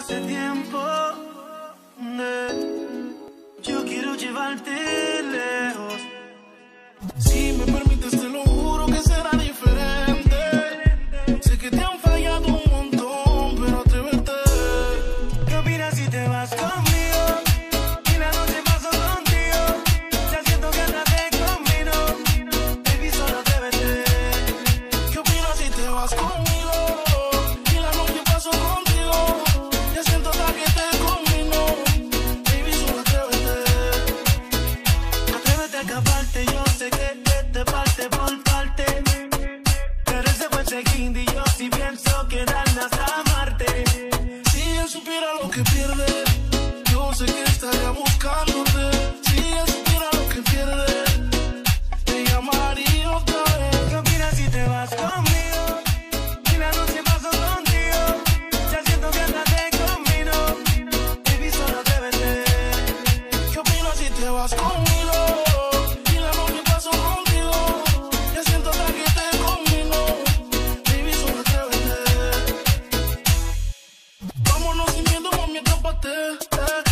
hace tiempo. Eh, yo quiero llevarte de Quindi yo si sí pienso quedarme hasta Marte. Si él supiera lo que pierde, yo sé que estaría buscándote. pra bater. É.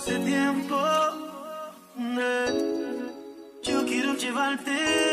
hace tiempo. Eh, yo quiero llevarte